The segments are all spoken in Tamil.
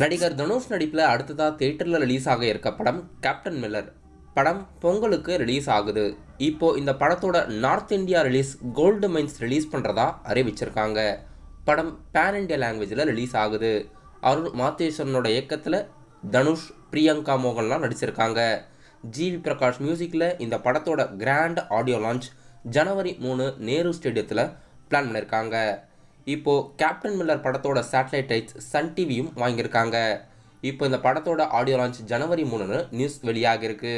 நடிகர் தனுஷ் நடிப்பில் அடுத்ததாக தேட்டரில் ரிலீஸ் ஆக இருக்க படம் கேப்டன் மில்லர் படம் பொங்கலுக்கு ரிலீஸ் ஆகுது. இப்போ இந்த படத்தோட north India release gold mines release பண்ணுறதா அறிவிச்சிருக்காங்க. படம் பேன் இண்டியா லாங்குவேஜில் ரிலீஸ் ஆகுது. அருண் மாத்தேஸ்வரனோட இயக்கத்தில் தனுஷ் பிரியங்கா மோகன்லாம் நடிச்சிருக்காங்க. ஜிவி பிரகாஷ் மியூசிக்கில் இந்த படத்தோட கிராண்ட் ஆடியோ லான்ச் ஜனவரி மூணு நேரு ஸ்டேடியத்தில் பிளான் பண்ணியிருக்காங்க இப்போது கேப்டன் மில்லர் படத்தோட சேட்டலைட் ரைட்ஸ் சன் டிவியும் வாங்கியிருக்காங்க. இப்போ இந்த படத்தோட ஆடியோ லான்ச் ஜனவரி மூணுன்னு நியூஸ் வெளியாகிருக்கு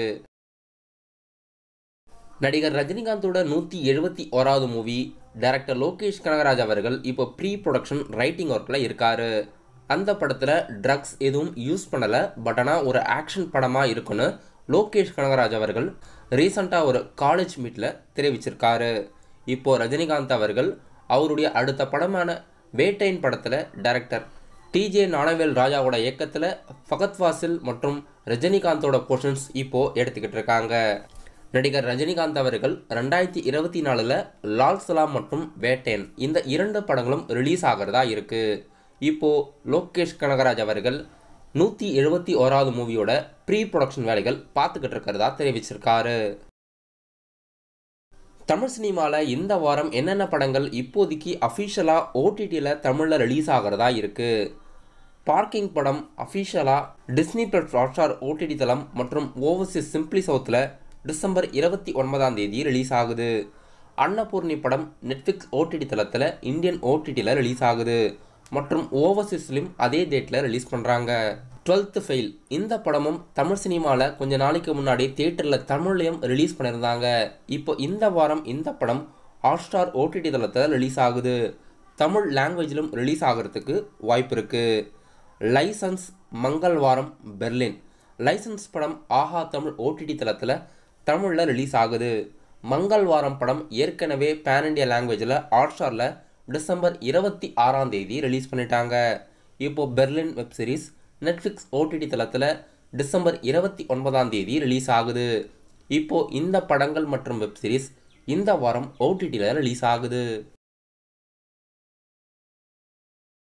நடிகர் ரஜினிகாந்தோட நூற்றி எழுபத்தி ஓராவது மூவி டைரக்டர் லோகேஷ் கனகராஜ் அவர்கள் இப்போ ப்ரீ ப்ரொடக்ஷன் ரைட்டிங் ஒர்க்கில் இருக்கார். அந்த படத்தில் ட்ரக்ஸ் எதுவும் யூஸ் பண்ணலை பட் ஆனால் ஒரு ஆக்ஷன் படமாக இருக்குன்னு லோகேஷ் கனகராஜ் அவர்கள் ரீசண்டாக ஒரு காலேஜ் மீட்டில் தெரிவிச்சிருக்காரு. இப்போது ரஜினிகாந்த் அவர்கள் அவருடைய அடுத்த படமான வேட்டையின் படத்தில் டைரக்டர் டிஜே நாணவேல் ராஜாவோட இயக்கத்தில் ஃபகத் வாசில் மற்றும் ரஜினிகாந்தோட போர்ஷன்ஸ் இப்போது எடுத்துக்கிட்டு இருக்காங்க. நடிகர் ரஜினிகாந்த் அவர்கள் ரெண்டாயிரத்தி இருபத்தி நாலில் லால் சலாம் மற்றும் வேட்டையன் இந்த இரண்டு படங்களும் ரிலீஸ் ஆகிறதா இருக்குது இப்போது லோகேஷ் கனகராஜ் அவர்கள் நூற்றி எழுபத்தி ஓராவது மூவியோட ப்ரீ ப்ரொடக்ஷன் வேலைகள் பார்த்துக்கிட்டு இருக்கிறதா தெரிவிச்சிருக்காரு. தமிழ் சினிமாவில் இந்த வாரம் என்னென்ன படங்கள் இப்போதைக்கு அஃபிஷியலாக ஓடிடியில் தமிழில் ரிலீஸ் ஆகிறதா இருக்குது பார்க்கிங் படம் அஃபிஷியலாக டிஸ்னி பிளஸ் ஹாட்ஸ்டார் ஓடிடி தளம் மற்றும் ஓவர்சீஸ் சிம்பிளி சவுத்தில் டிசம்பர் இருபத்தி ஒன்பதாம் தேதி ரிலீஸ் ஆகுது. அன்னபூர்ணி படம் நெட்ஃப்ளிக்ஸ் ஓடிடி தளத்தில் இந்தியன் ஓடிடியில் ரிலீஸ் ஆகுது. மற்றும் ஓவர்சீஸ்லையும் அதே டேட்டில் ரிலீஸ் பண்ணுறாங்க டுவெல்த்து ஃபெயில். இந்த படமும் தமிழ் சினிமாவில் கொஞ்ச நாளைக்கு முன்னாடி தியேட்டரில் தமிழ்லையும் ரிலீஸ் பண்ணியிருந்தாங்க. இப்போ இந்த வாரம் இந்த படம் ஹாட்ஸ்டார் ஓடிடி தளத்தில் ரிலீஸ் ஆகுது. தமிழ் லாங்குவேஜிலும் ரிலீஸ் ஆகிறதுக்கு வாய்ப்பு இருக்குது லைசன்ஸ் மங்கள்வாரம் பெர்லின் லைசன்ஸ் படம் ஆஹா தமிழ் ஓடிடி தளத்தில் தமிழில் ரிலீஸ் ஆகுது. மங்கள்வாரம் படம் ஏற்கனவே பேன் இண்டியா லாங்குவேஜில் ஹாட்ஸ்டாரில் டிசம்பர் இருபத்தி ஆறாம் தேதி ரிலீஸ் பண்ணிட்டாங்க. இப்போது Berlin web series Netflix OTT தளத்தில் டிசம்பர் இருபத்தி ஒன்பதாம் தேதி ரிலீஸ் ஆகுது. இப்போது இந்த படங்கள் மற்றும் வெப்சீரிஸ் இந்த வாரம் ஓடிடியில் ரிலீஸ் ஆகுது.